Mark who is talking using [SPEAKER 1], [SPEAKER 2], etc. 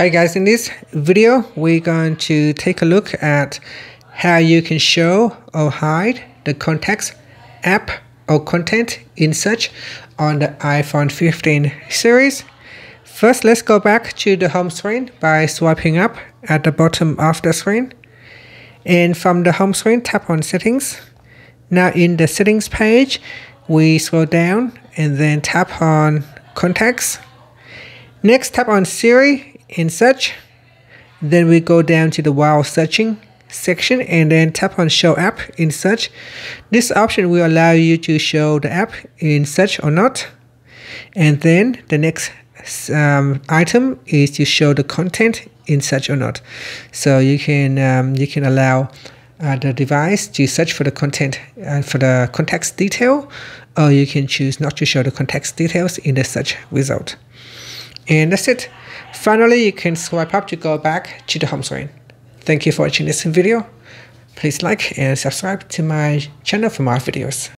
[SPEAKER 1] Hi guys, in this video we're going to take a look at how you can show or hide the contacts app or content in search on the iPhone 15 series. First let's go back to the home screen by swiping up at the bottom of the screen and from the home screen tap on settings. Now in the settings page we scroll down and then tap on contacts. Next tap on Siri in search. Then we go down to the while searching section and then tap on show app in search. This option will allow you to show the app in search or not. And then the next um, item is to show the content in search or not. So you can um, you can allow uh, the device to search for the content uh, for the contacts detail, or you can choose not to show the contacts details in the search result. And that's it. Finally, you can swipe up to go back to the home screen. Thank you for watching this video. Please like and subscribe to my channel for more videos.